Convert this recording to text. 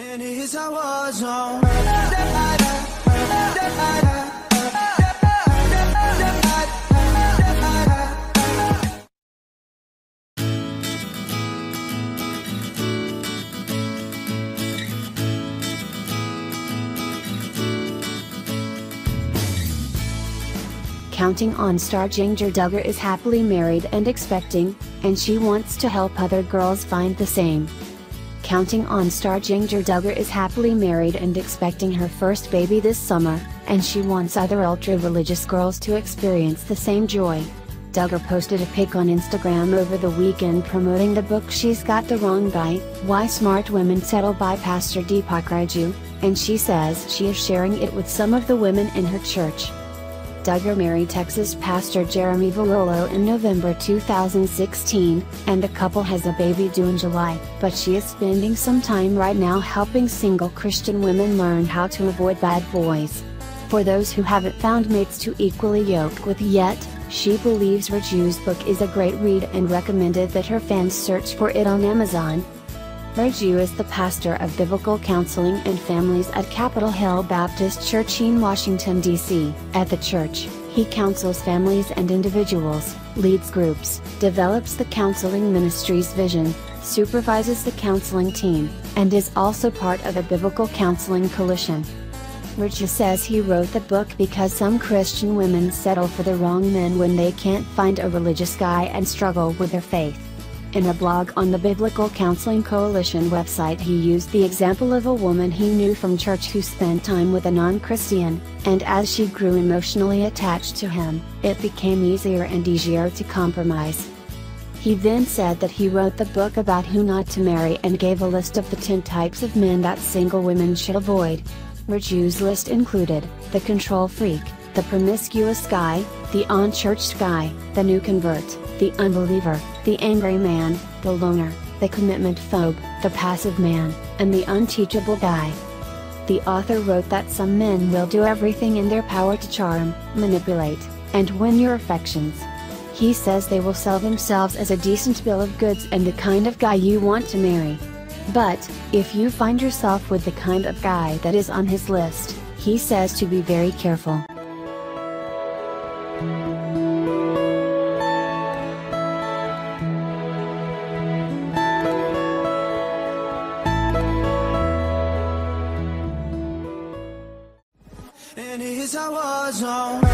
And it's a war zone. Counting on star Jinger Duggar is happily married and expecting, and she wants to help other girls find the same. Counting on star Jinger Duggar is happily married and expecting her first baby this summer, and she wants other ultra-religious girls to experience the same joy. Duggar posted a pic on Instagram over the weekend promoting the book She's Got the Wrong Guy, Why Smart Women Settle by Pastor Deepak Reju, and she says she is sharing it with some of the women in her church. Duggar married Texas pastor Jeremy Vuolo in November 2016, and the couple has a baby due in July, but she is spending some time right now helping single Christian women learn how to avoid bad boys. For those who haven't found mates to equally yoke with yet, she believes Reju's book is a great read and recommended that her fans search for it on Amazon, Reju is the pastor of Biblical Counseling and Families at Capitol Hill Baptist Church in Washington, D.C. At the church, he counsels families and individuals, leads groups, develops the counseling ministry's vision, supervises the counseling team, and is also part of a Biblical Counseling Coalition. Reju says he wrote the book because some Christian women settle for the wrong men when they can't find a religious guy and struggle with their faith. In a blog on the Biblical Counseling Coalition website he used the example of a woman he knew from church who spent time with a non-Christian, and as she grew emotionally attached to him, it became easier and easier to compromise. He then said that he wrote the book about who not to marry and gave a list of the 10 types of men that single women should avoid. Reju's list included, the control freak, the promiscuous guy, the unchurched guy, the new convert, the unbeliever, the angry man, the loner, the commitment phobe, the passive man, and the unteachable guy. The author wrote that some men will do everything in their power to charm, manipulate, and win your affections. He says they will sell themselves as a decent bill of goods and the kind of guy you want to marry. But, if you find yourself with the kind of guy that is on his list, he says to be very careful. And here's how I was on.